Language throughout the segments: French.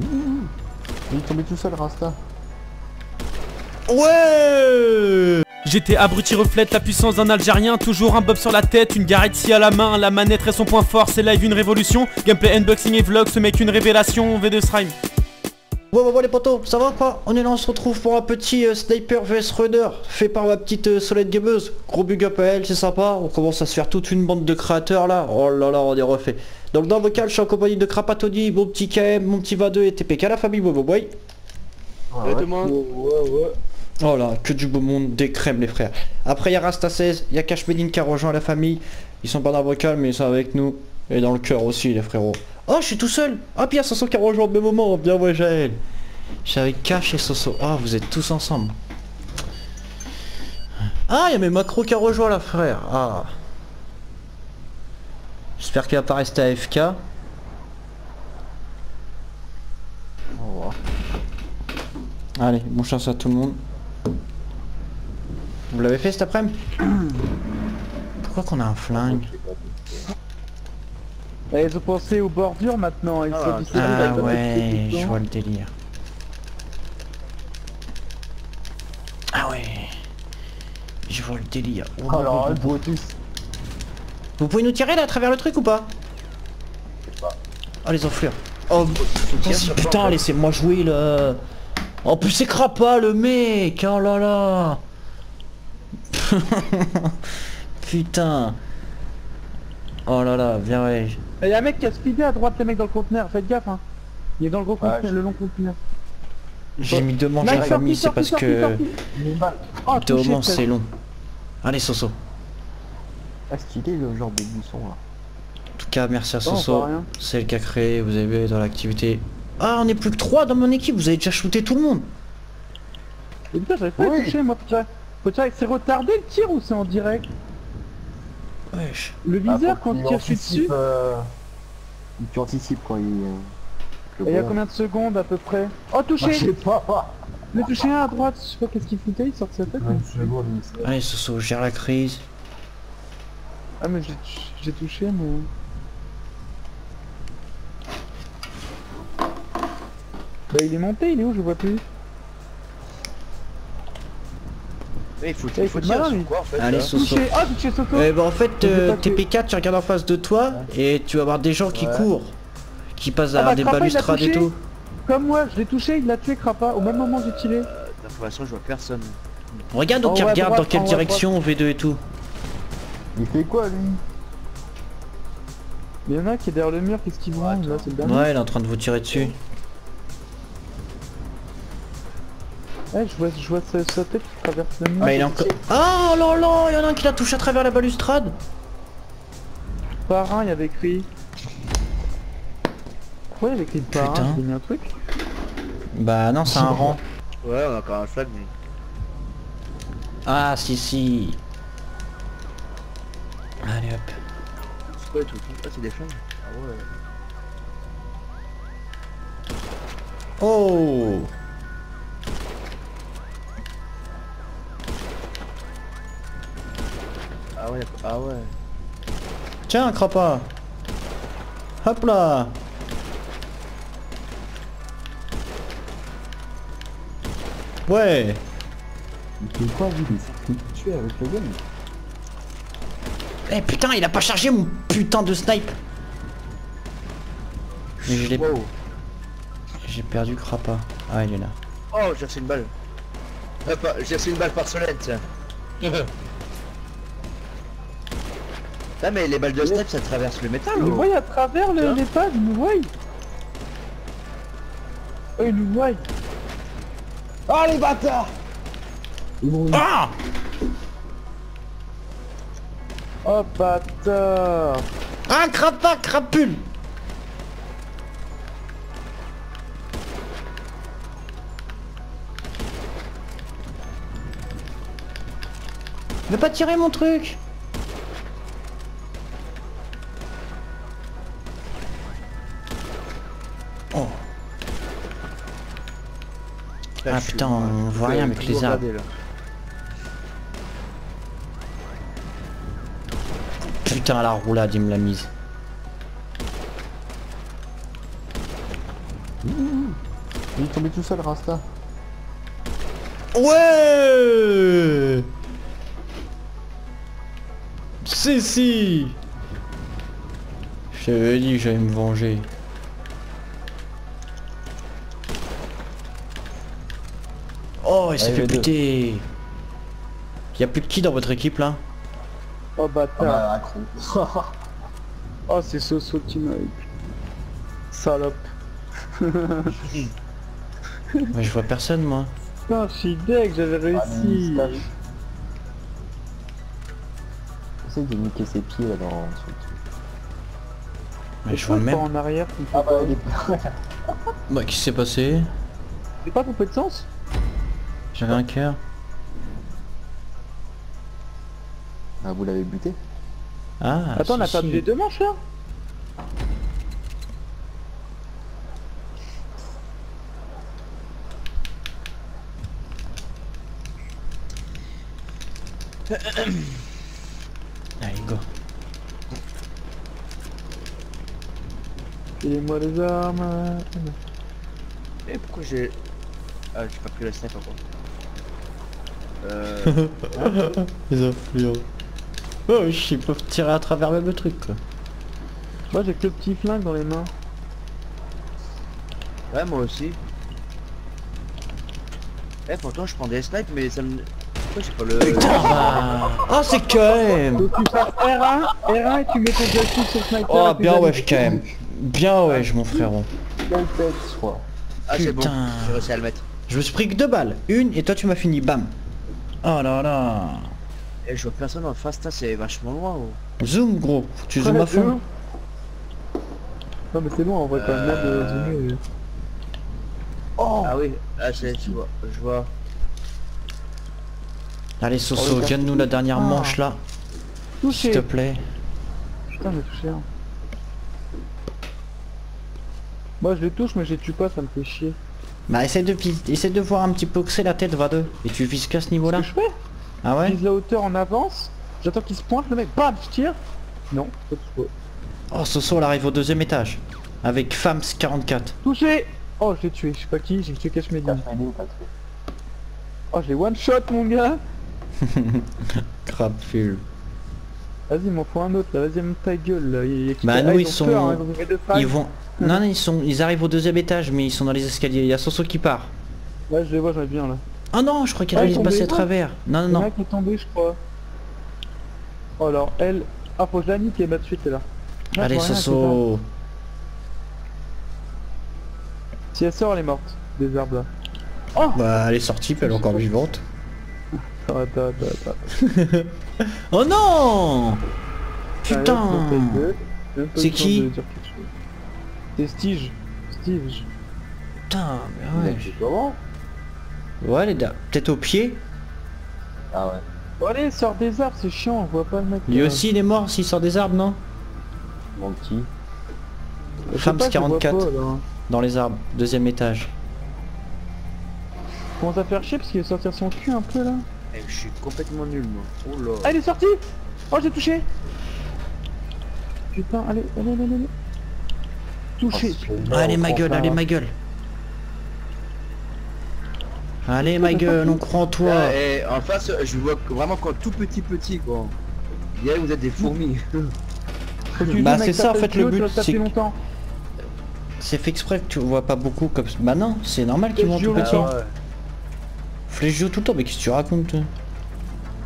Il est tombé tout seul, Rasta. Ouais J'étais abruti reflète la puissance d'un Algérien, toujours un bob sur la tête, une si à la main, la manette est son point fort, c'est live une révolution, gameplay unboxing et vlog, ce mec une révélation, V2 Srime. Ouais ouais ouais les potos, ça va quoi On est là, on se retrouve pour un petit euh, sniper vs runner fait par ma petite euh, Solette gameuse. Gros big up à elle, c'est sympa. On commence à se faire toute une bande de créateurs là. Oh là là, on est refait. Donc dans le vocal, je suis en compagnie de Krapatoni, mon petit KM, mon petit 22 et TPK, la famille Bobo Boy. Ouais, tout le monde. Ouais, ouais. Oh là, que du beau monde, des crèmes les frères. Après il y a Rasta 16, il y a Cash Medine qui a rejoint la famille. Ils sont pas dans le vocal mais ils sont avec nous. Et dans le cœur aussi les frérots. Oh je suis tout seul Ah a Soso qui a rejoint au même moment, bien ouais Jaël. Cash et Soso. Ah vous êtes tous ensemble. Ah il y a mes macros qui a rejoint la frère. Ah. J'espère qu'il va pas rester AFK. Allez, bon chance à tout le monde. Vous l'avez fait cet après-midi? Pourquoi qu'on a un flingue? Eh, Ils ont pensé aux bordures maintenant, ils Ah, sont Ah ouais, je vois le délire. Ah ouais. Je vois le délire. Oh, Alors, le Brutus. Vous pouvez nous tirer là à travers le truc ou pas Oh les enflures. Oh vas-y, putain laissez-moi jouer là. En plus c'est crapa le mec. Oh là là. putain. Oh là là, viens ouais. Il y a un mec qui a speedé à droite, les mecs dans le conteneur, faites gaffe hein. Il est dans le gros Ouais, conteneur, je- le long conteneur. J'ai mis deux manches à il c'est parce que. Oh, manches c'est long. Allez Soso. Ah, stylé le genre de buisson là. En tout cas, merci à Oh, Soso. pas rien. C'est le qui a créé, vous avez vu dans l'activité. Ah, on est plus que 3 dans mon équipe, vous avez déjà shooté tout le monde. Et putain, j'avais pas Oui. touché moi, faut tirer. Faut tirer, c'est retardé le tir ou c'est en direct? Wesh. Le viseur faut quand qu'il tu tires dessus, euh, Tu anticipes quand il... euh, le il y a combien de secondes à peu près Oh Ah, Je touché sais pas. Le touché un à droite, je sais pas qu'est-ce qu'il foutait, il sort de sa tête. 20 secondes, il sait. Allez Soso, gère la crise. Ah mais j'ai j'ai touché mais... Bah il est monté, il est où je vois plus Mais il faut, il il faut faut de malin, tirer sur quoi en fait Allez Soso. Ah Eh ben en fait, Je sais euh, pas que- TP4, tu regardes en face de toi et tu vas avoir des gens qui Ouais. courent. Qui passent Ah à bah, des Krapa, il balustrades et tout. Comme moi, je l'ai touché, il l'a tué Krapa, au même moment j'ai tiré. Euh, D'information, je vois personne. Regarde donc à regarde droite, dans quelle direction V2 et tout. Il fait quoi lui? Il y en a un qui est derrière le mur, qu'est-ce qu'il voit Là c'est le dernier. Ouais, il est en train de vous tirer dessus. Ouais, je vois, je vois sa, sa tête qui traverse le mur. Bah il est encore... Oh là là, il y en a un qui l'a touché à travers la balustrade. Par un, il y avait écrit. Ouais, il y avait écrit par Putain. un, j'ai mis un truc. Bah non, c'est un rang. Ouais, on a encore un flag, mais. Ah si si. Allez hop. C'est quoi les trucs Ah, c'est des flags Ah ouais. Oh Ah ouais, ah ouais. Tiens, Crapa Hop là Ouais Il fait quoi fait tuer avec le gun Eh putain, il a pas chargé mon putain de snipe Mais je l'ai... Wow. J'ai perdu Crapa. Ah, il est là. Oh, j'ai reçu une balle. Hop, j'ai reçu une balle par Solène, tiens. Ah mais les balles de snipe ça traverse le métal Il nous ou voit à travers le, les pads, il nous voit. Oh, il nous voit. Ah les bâtards. Ah Oh bâtard. Ah, Crapa, crapule veut pas tirer mon truc Là, Ah, putain, on voit rien avec les arbres. Putain, la roulade, il me l'a mise. Il est tombé tout seul, Rasta. Ouais Si, si Je t'avais dit que j'allais me venger. Oh, il s'est fait buter Y'a plus de qui dans votre équipe là? Oh Ah bâtard. bah, accro. Oh c'est Soso qui m'a eu. Salope. Mais je vois personne moi. Putain, je suis deg, j'avais Ah, réussi. se cache. Essaye de niquer ses pieds là dans truc. Mais je vois même. en arrière, Ah bah, il est... Bah, qu'est-ce qui s'est passé? C'est pas trompé de sens? J'avais un cœur. Ah, vous l'avez buté? Ah, Attends, on a perdu les deux manches là Allez, go. Filez-moi les armes. Et pourquoi j'ai... Ah, j'ai pas pris la snipe encore. Euh... Les influents. Oh, ils peuvent tirer à travers même le truc quoi. Moi j'ai que le petit flingue dans les mains. Ouais, moi aussi. Eh, pourtant, je prends des snipes, mais ça me... Pourquoi j'ai pas le... Putain bah... Oh, c'est quand même Donc tu fasses R1, R1 et tu mets ton joystick sur sniper. Oh, bien wesh quand même. Bien wesh mon frérot. Quelle tête, je crois. Ah, c'est bon. J'ai réussi à le mettre. Je me suis pris que deux balles. Une et toi tu m'as fini, bam. Oh là là. Eh, je vois personne en face, ça, c'est vachement loin. oh. Zoom gros, tu Ouais, zoomes à fond. Non mais c'est bon en vrai quand même là de Euh. zoomer. Oh Ah oui, ah, c'est... Je vois. Je vois. Allez Soso, gagne-nous la dernière Ah. manche là, s'il te plaît. Putain j'ai touché un. Moi je les touche mais je les tue pas, ça me fait chier. Bah essaie de, essaie de voir un petit peu que c'est la tête, va deux. Et tu vises qu'à ce niveau là Ce que je fais Ah Je ouais vise la hauteur en avance, j'attends qu'il se pointe, le mec, bam, je tire. Non. Oh Soso elle arrive au deuxième étage. Avec Fams 44. Touché Oh je l'ai tué, je sais pas qui, j'ai tué pas tué Oh je l'ai one shot mon gars Crap full. Vas-y m'en faut un autre là, vas-y ta gueule là. Il y a qui- Bah, Ah, nous, ils ils ont sont- peur, hein, ils ont mis deux frags. Ils vont... Non non ils sont. Ils arrivent au deuxième étage mais ils sont dans les escaliers. Il y a Soso qui part. Ouais je les vois, j'en ai bien là. Oh non, je crois qu'il Ah, allait ils se sont passer à travers. Non non Il y en a non. est tombé je crois. Oh alors elle... Ah faut que je la nique et ma suite est là. Ah, Allez Soso. Si elle sort elle est morte, des arbres là. Bah elle est sortie, puis elle est encore vivante. Attends, attends, attends, attends. Oh non Putain C'est qui. C'est Stige. Stige. Putain, mais ouais. comment Ouais, les gars, peut-être au pied. Ah ouais. Bon allez, sors des arbres, c'est chiant, on voit pas le mec. Lui aussi, il est mort s'il sort des arbres, non Mon petit. Fams pas, je le vois 44. pas, là. Dans les arbres, deuxième étage. Commence à faire chier parce qu'il va sortir son cul un peu là. Eh, je suis complètement nul, moi. Oh là. Ah il est sorti Oh j'ai touché Putain, allez, allez, allez, allez. Touché. allez, ma gueule, allez, ma gueule. Allez, ma gueule, on croit en toi. Ah, et en face, je vois que vraiment quand tout petit petit quoi. Vous êtes des fourmis. Bah, c'est ça, en fait, le but, c'est fait exprès que tu vois pas beaucoup comme... Bah non, c'est normal qu'ils vont tout petit. Flèche du haut tout le temps, mais qu'est-ce que tu racontes toi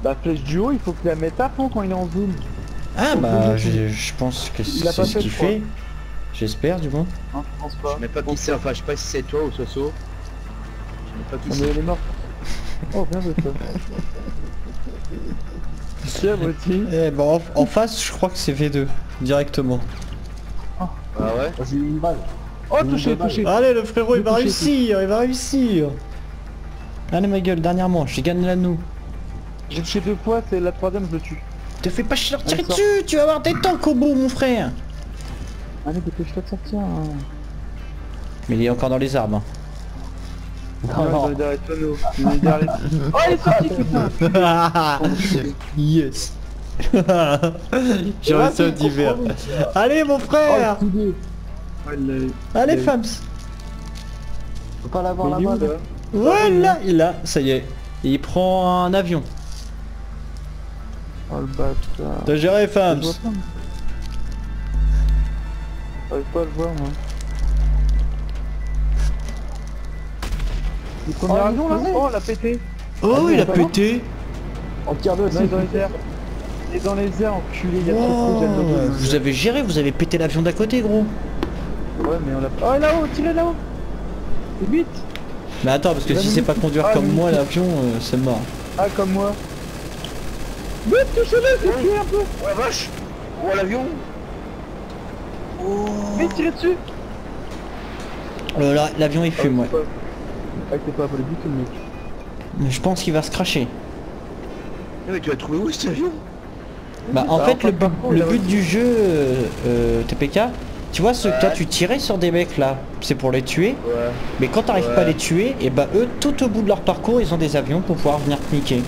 Bah flèche du haut, il faut que tu la mettes à fond quand il est en zoom. Ah bah, je, je pense que c'est pas ce qu'il je fait. J'espère, du moins. Hein, je pense Je pas. sais même pas qui c'est, enfin je sais pas si c'est toi ou Soso. Je sais même pas qui c'est. mais elle est morte. Oh bien de. Tiens aussi. Eh bah, en, en face, je crois que c'est V2, directement. Ah ouais J'ai eu une balle. Oh touché, touché. Allez, le frérot, il va réussir, il va réussir. Allez, ma gueule, dernièrement, je gagne la nous. J'ai touché deux fois, c'est la troisième, je le tue. Te fais pas chier leur tirer dessus, tu vas avoir des tanks au bout, mon frère. Allez, dépêche-toi de sortir. Hein. Mais il est encore dans les arbres. hein. Ah, ouais, dans les derrière les tonneaux. Il est derrière les- Oh il est sorti putain yes. J'ai réussi au d'hiver. Allez, mon Oh frère. il l'a- Allez, il femmes. Faut pas l'avoir il est là-bas. là? Là Voilà, il l'a, ça y est. Il prend un avion. Oh le bâtard. T'as géré, pas, moi. J'arrive pas à le voir moi. Le premier Oh, avion là il est Oh, l'a pété Oh, il a pété. On tire de Non, il est dans les airs. Il est dans les airs, enculé, il y a trop de Oh, vous avez géré, vous avez pété l'avion d'à côté, gros. Ouais, mais on l'a pas. Oh, là-haut, tirez là-haut Vite Mais attends, parce que si c'est pas conduire Ah, comme mais- moi, l'avion, euh, c'est mort. Ah, comme moi. Vite, touchez-le, c'est tué un peu Oh la vache Oh l'avion Vite, tirez dessus Oh là là, l'avion il fume, ouais. Ah, t'es pas volé du tout, mec. Mais je pense qu'il va se cracher. Eh, Mais tu as trouvé où cet avion? Bah en Bah, fait le, le but du jeu euh, euh, TPK, tu vois ce que toi Ouais. tu tirais sur des mecs là, c'est pour les tuer, Ouais. mais quand t'arrives Ouais. pas à les tuer, et bah eux tout au bout de leur parcours ils ont des avions pour pouvoir venir te niquer.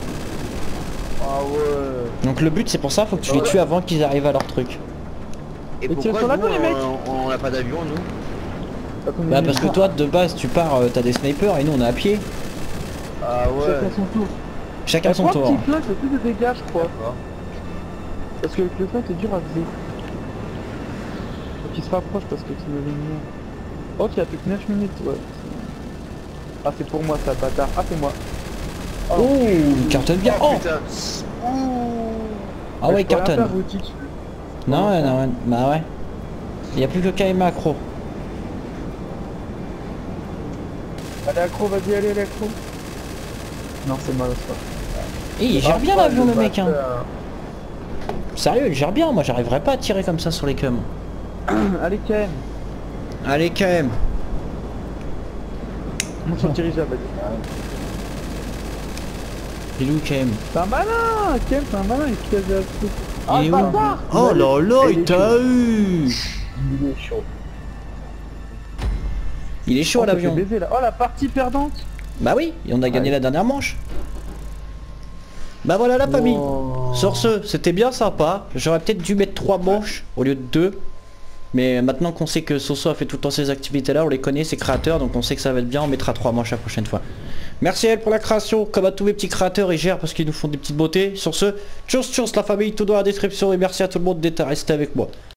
Ah ouais. Donc le but c'est pour ça, faut que tu les Ouais. tues avant qu'ils arrivent à leur truc. Et pourquoi sur l'avion, nous, les mecs on- on n'a pas d'avion nous Bah parce que toi de base tu pars, euh, t'as des snipers et nous on est à pied. Ah ouais. Chacun son tour. Chacun son Trois tour. plus de dégâts, je crois. Parce que le flingue, c'est dur à viser. Qu'il se rapproche parce que tu me lumière. Ok, il a plus que 9 minutes, ouais. Ah, c'est pour moi, ça, bâtard. Ah, c'est moi. Oh, il cartonne bien. Oh putain. Ouh. Ah ouais cartonne. Non ouais non ouais, bah ouais. Il y a plus que KM accro. Allez, accro, vas-y, allez, allez, accro. Non, c'est mal, ça. Eh, il gère Ah, bien l'avion le mec hein. Sérieux, il gère bien, moi j'arriverais pas à tirer comme ça sur les cums. Allez, KM. Allez KM. Mon son dirigeable, vas-y. Il est où KM C'est un malin KM, c'est un malin, il se casse de la truc. Ah, Il est où Oh là là, Il t'a eu Il est chaud. Il est chaud Oh, l'avion. Oh, la partie perdante Bah oui, et on a gagné la dernière manche. Bah voilà la famille. Wow. Sur ce, c'était bien sympa. J'aurais peut-être dû mettre trois manches au lieu de deux. Mais maintenant qu'on sait que Soso a fait tout le temps ces activités là, on les connaît, ses créateurs, donc on sait que ça va être bien, on mettra trois manches la prochaine fois. Merci à elle pour la création, comme à tous mes petits créateurs, ils gèrent parce qu'ils nous font des petites beautés. Sur ce, tchuss tchuss la famille, tout dans la description et merci à tout le monde d'être resté avec moi.